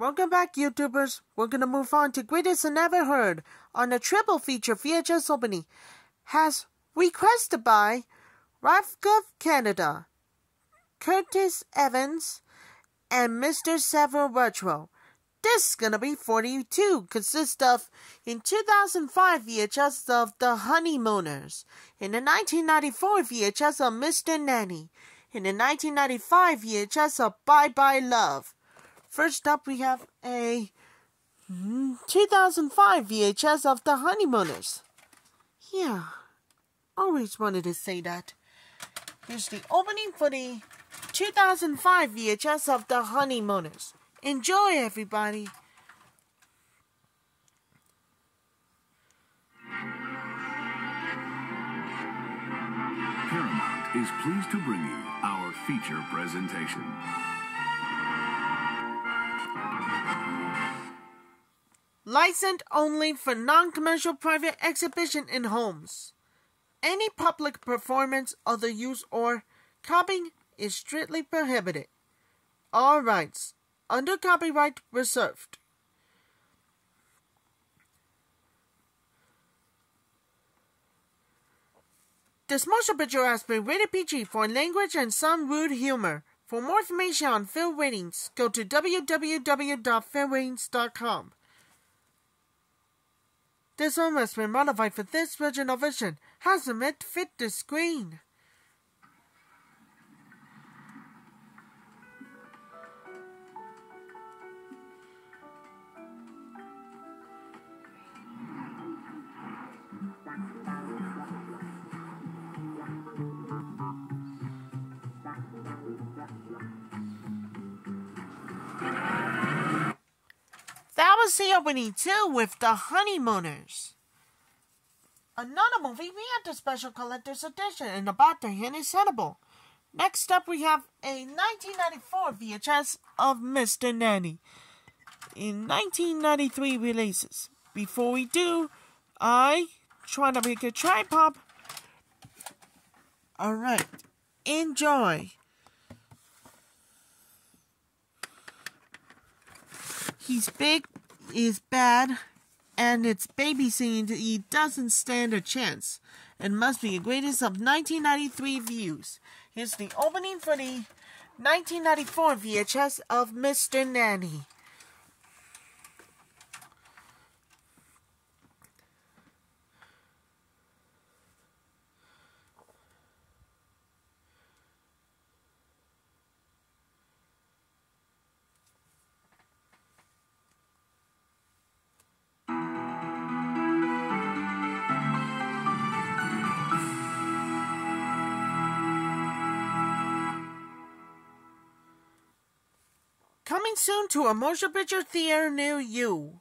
Welcome back, YouTubers. We're gonna move on to Greatest and Ever Heard on a triple feature VHS opening, has requested by Ralph Canada, Curtis Evans, and Mr. Servo Retro. This is gonna be 42, consists of in 2005 VHS of The Honeymooners, in the 1994 VHS of Mr. Nanny, in the 1995 VHS of Bye Bye Love. First up, we have a 2005 VHS of The Honeymooners. Yeah, always wanted to say that. Here's the opening for the 2005 VHS of The Honeymooners. Enjoy, everybody. Paramount is pleased to bring you our feature presentation. Licensed only for non-commercial private exhibition in homes. Any public performance, other use, or copying is strictly prohibited. All rights under copyright reserved. This motion picture has been rated PG for language and some rude humor. For more information on film ratings, go to www.filmratings.com. This film has been modified for this version of vision, hasn't to fit the screen. The opening too with the Honeymooners. Another movie we had the special collector's edition and about the Henny's Hannibal. Next up we have a 1994 VHS of Mr. Nanny. In 1993 releases. Before we do, I try to make a tripod. Alright. Enjoy. He's big, is bad, and it's baby he doesn't stand a chance. It must be the greatest of 1993 views. Here's the opening for the 1994 VHS of Mr. Nanny. Coming soon to a motion picture theater near you.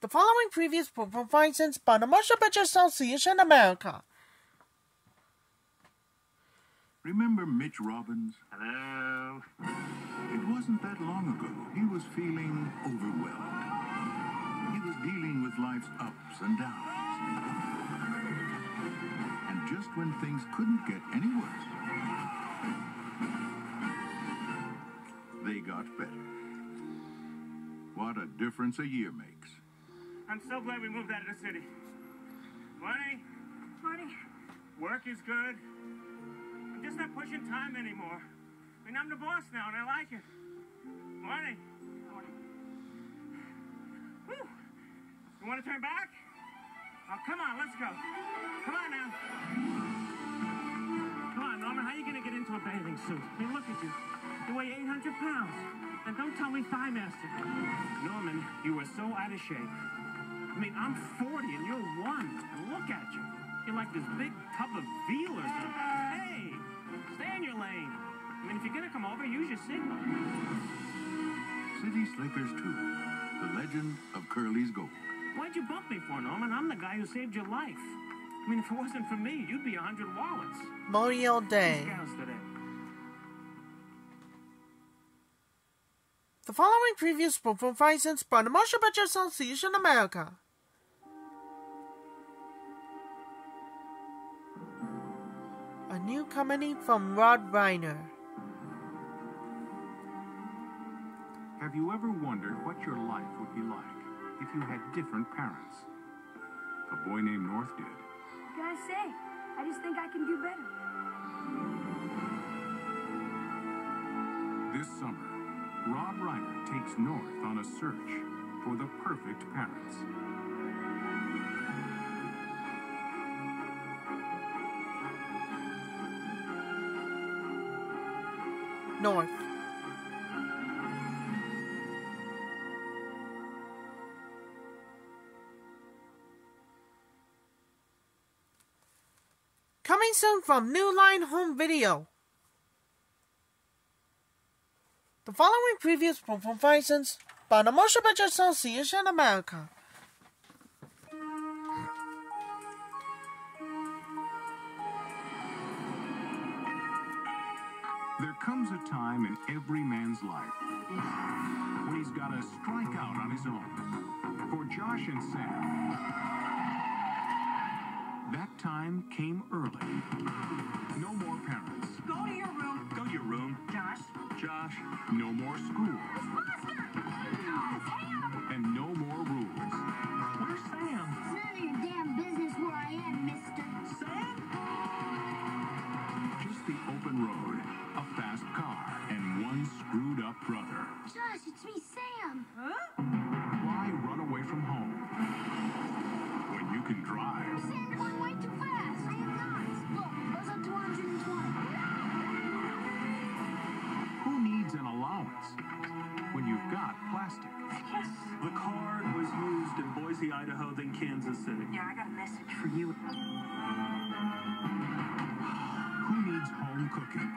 The following previous performances by the Motion Picture Association America. Remember Mitch Robbins? Hello. It wasn't that long ago he was feeling overwhelmed. He was dealing with life's ups and downs. And just when things couldn't get any worse, they got better. What a difference a year makes. I'm so glad we moved out of the city. Money, Money. work is good. I'm just not pushing time anymore. I mean, I'm the boss now, and I like it. Money. Whew. You want to turn back? Oh, come on, let's go. Come on now. Come on, Norman, how are you going to get into a bathing suit? I mean, look at you. You weigh 800 pounds. And don't tell me ThighMaster. Norman, you are so out of shape. I mean, I'm 40 and you're one. And look at you. You're like this big tub of veal or something. Hey, stay in your lane. I mean, if you're going to come over, use your signal. City Slickers 2, The Legend of Curly's Gold. Why'd you bump me for, Norman? I'm the guy who saved your life. I mean, if it wasn't for me, you'd be a hundred wallets. Memorial Day. Scouts today. The following previous performances by the Motion Picture Association America. A new comedy from Rob Reiner. Have you ever wondered what your life would be like if you had different parents? A boy named North did. What can I say? I just think I can do better. This summer, Rob Reiner takes North on a search for the perfect parents. North. Coming soon from New Line Home Video. The following previous performances by the Motion Picture Association America. There comes a time in every man's life when he's got to strike out on his own. For Josh and Sam, time came early. No more parents. Go to your room. Go to your room. Josh. Josh, no more school. And no more rules. Where's Sam? None of your damn business where I am, mister. Sam? Just the open road, a fast car, and one screwed up brother. Josh, it's me, Sam. Huh? Why run away from home when you can drive? Boise, Idaho, than Kansas City. Yeah, I got a message for you. Who needs home cooking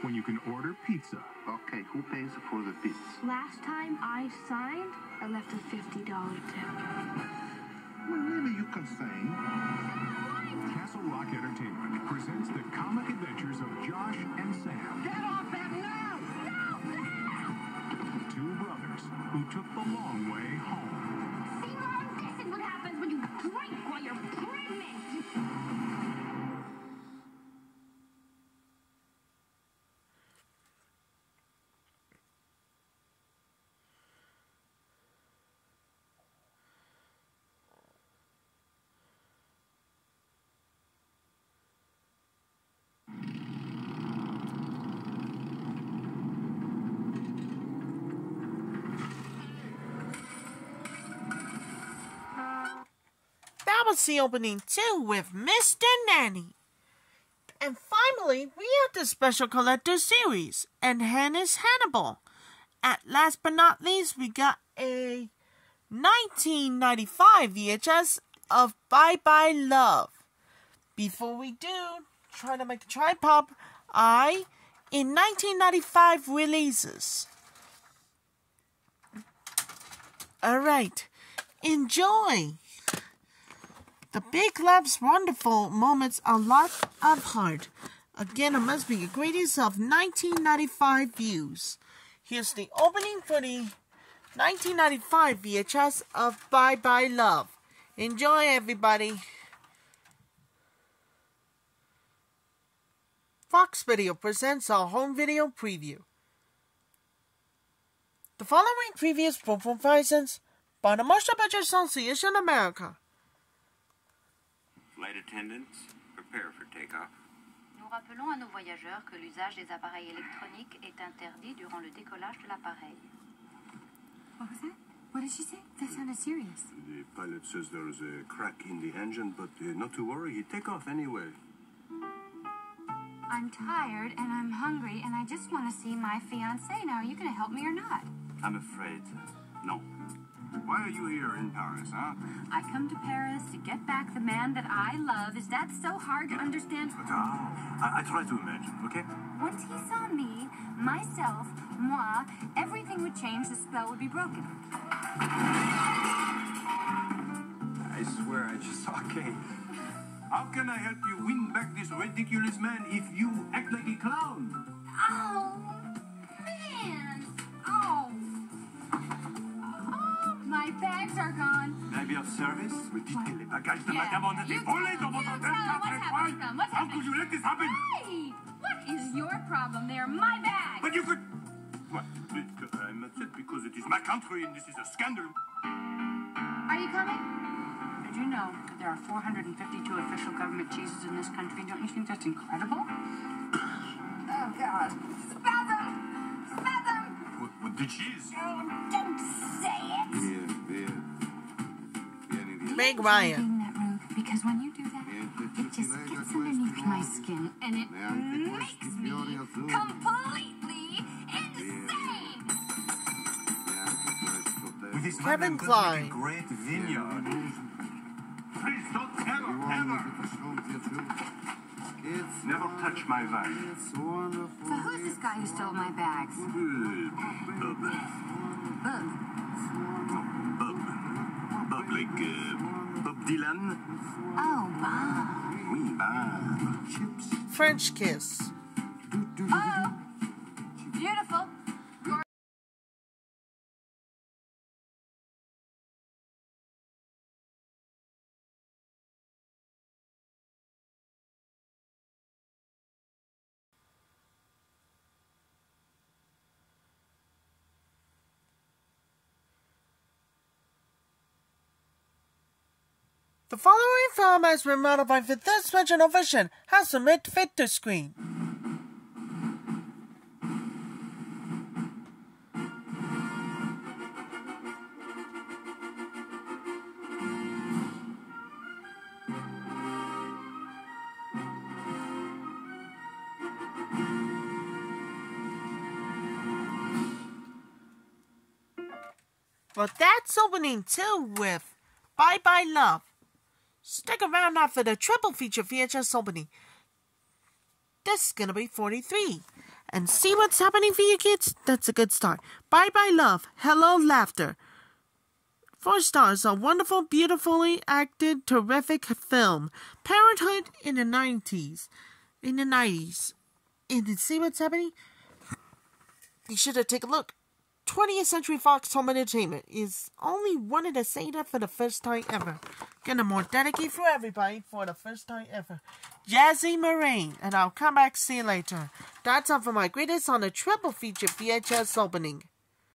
when you can order pizza? Okay, who pays for the pizza? Last time I signed, I left a $50 tip. Well, maybe you can sing. Castle Rock Entertainment presents the comic adventures of Josh and Sam. Get off that now! Two brothers who took the long way home. Drink while you're pregnant. The opening too with Mr. Nanny. And finally, we have the special collector series and Hannah's Hannibal. At last but not least, we got a 1995 VHS of Bye Bye Love. Before we do, try to make a tripod, I in 1995 releases. Alright, enjoy! The Big Love's wonderful moments a lot of heart. Again, it must be the greatest of 1995 views. Here's the opening for the 1995 VHS of Bye Bye Love. Enjoy, everybody. Fox Video presents our home video preview. The following previous performances by the Motion Picture Association America. Flight attendants, prepare for takeoff. Nous rappelons à nos voyageurs que l'usage des appareils électroniques est interdit durant le décollage de l'appareil. What was that? What did she say? That sounded serious. The pilot says there's a crack in the engine, but uh, not to worry, he take off anyway. I'm tired and I'm hungry and I just want to see my fiance. Now, are you going to help me or not? I'm afraid, no. Why are you here in Paris, huh? I come to Paris to get back the man that I love. Is that so hard to understand? But, uh, I, I try to imagine, okay? Once he saw me, myself, moi, everything would change. The spell would be broken. I swear I just saw Kate. How can I help you win back this ridiculous man if you act like a clown? Oh, bags are gone. Maybe of service? Vous dites que les bagages de Yeah. madame You volés tell- dans votre hôtel tell quatre what's étoiles. happening, Tom? What's How could you let this happen? Hey, what is your problem? They're my bags. But you could... What? I'm upset because it is my country and this is a scandal. Are you coming? Did you know that there are 452 official government cheeses in this country? Don't you think that's incredible? oh, God. Spasm! Spasm! With, with the cheese. Oh, don't say it! Meg Being Ryan. that rude, because when you do that, it just gets underneath my skin and it makes me completely insane! With this Kevin I'm going to Kline. a great vineyard. Please don't ever, ever, never touch my vine. So who's this guy who stole my bags? Bub. Bub. Bub like uh, Bob Dylan. Oh, Bob. Oui, Bob. French kiss. Oh, The following film has been modified for this of vision has submit fit to screen. Well, that's opening two with Bye Bye Love. Stick around after the triple feature VHS opening. This is gonna be 43. And see what's happening for you kids? That's a good start. Bye bye love. Hello laughter. Four stars, a wonderful, beautifully acted, terrific film. Parenthood in the 90s. In the 90s. And see what's happening? You should have taken a look. 20th Century Fox Home Entertainment is only wanted to say that for the first time ever. Gonna more dedicate for everybody for the first time ever. Jazzy Moraine, and I'll come back see you later. That's all for my greatest on the triple feature VHS opening.